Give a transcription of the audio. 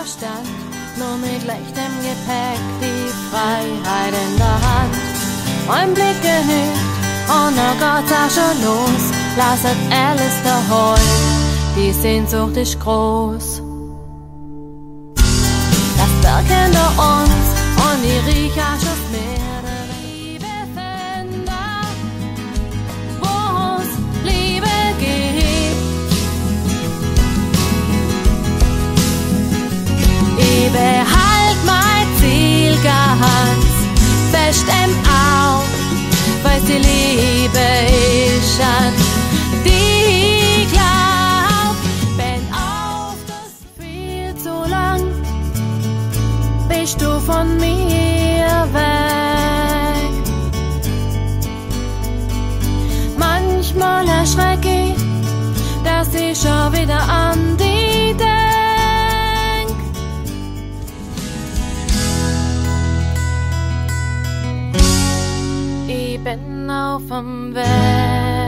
Verstand, nur mit leichtem Gepäck die Freiheit in der Hand. Ein Blick genügt, und auch schon los, lasset alles daheim, die Sehnsucht ist groß. Das Berg hinter uns, und die riecht Liebe ist an die glaub. Wenn auf das viel zu lang bist du von mir weg. Manchmal erschreck Ich bin auf dem Weg.